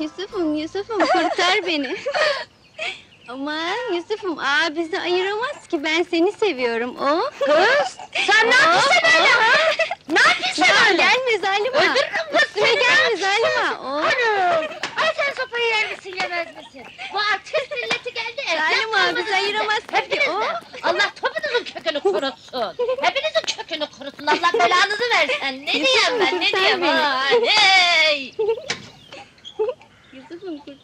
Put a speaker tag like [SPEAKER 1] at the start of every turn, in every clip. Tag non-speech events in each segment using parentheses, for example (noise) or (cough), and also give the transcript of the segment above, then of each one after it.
[SPEAKER 1] Yusuf'um, Yusuf'um kurtar beni. (laughs) Aman Yusuf'um, aa bizi ayıramaz ki ben seni seviyorum. O.
[SPEAKER 2] Kız, sen ne yapıyorsun öyle? Ne yapıyorsun
[SPEAKER 1] Ya
[SPEAKER 2] öyle?
[SPEAKER 1] gelme Zalima.
[SPEAKER 2] Öldürürüm kız
[SPEAKER 1] Üstüme
[SPEAKER 2] seni
[SPEAKER 1] gelme. Zalima. O.
[SPEAKER 2] Hanım, ay sen sopayı yer misin yemez misin? Bu artist milleti geldi evden
[SPEAKER 1] Salim abi,
[SPEAKER 2] kalmadınız
[SPEAKER 1] bizi ayıramazsın
[SPEAKER 2] size.
[SPEAKER 1] ki,
[SPEAKER 2] Hepiniz de. Allah topunuzun kökünü kurutsun. Hepinizin kökünü kurutsun. Allah belanızı versin. Ne diyeyim ben, ne
[SPEAKER 1] kurtar
[SPEAKER 2] diyeyim?
[SPEAKER 1] beni.
[SPEAKER 2] ha? Hey!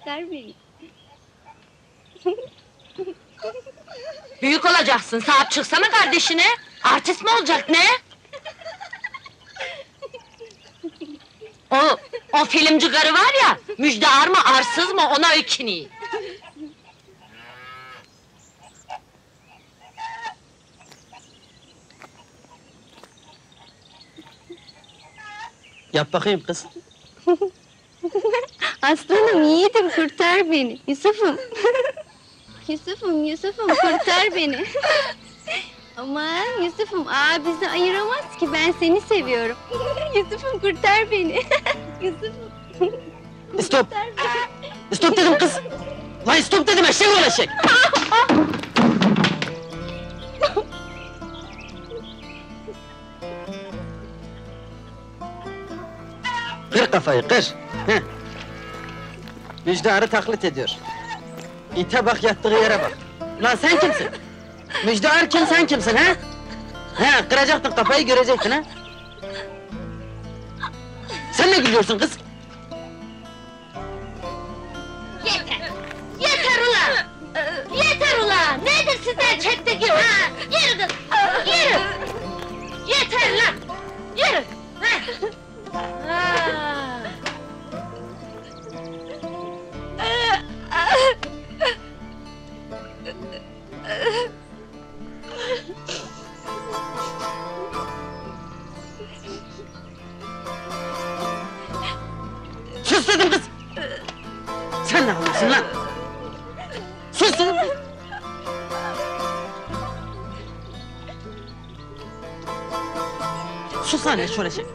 [SPEAKER 1] Kurtar beni.
[SPEAKER 2] Büyük olacaksın. Sahip çıksana kardeşine. Artist mi olacak ne? O, o filmci karı var ya, müjdear mı arsız mı ona öyküneyim.
[SPEAKER 3] Yap bakayım kız. (laughs)
[SPEAKER 1] Aslanım yiğidim kurtar beni. Yusuf'um. Yusuf'um, Yusuf'um kurtar beni. Aman Yusuf'um, aa bizi ayıramaz ki ben seni seviyorum. Yusuf'um kurtar beni. (laughs) Yusuf'um.
[SPEAKER 3] Stop!
[SPEAKER 1] Kurtar beni.
[SPEAKER 3] Stop dedim kız! Lan stop dedim eşek ol eşek! Kır kafayı kır! Heh. Müjdarı taklit ediyor. İte bak yattığı yere bak. Lan sen kimsin? Müjdar kim sen kimsin ha? He kıracaktın kafayı görecektin ha? Sen ne gülüyorsun kız? Sus dedim kız! Sen ne yapıyorsun lan? Sus dedim! Sus lan eşşoğlu eşek!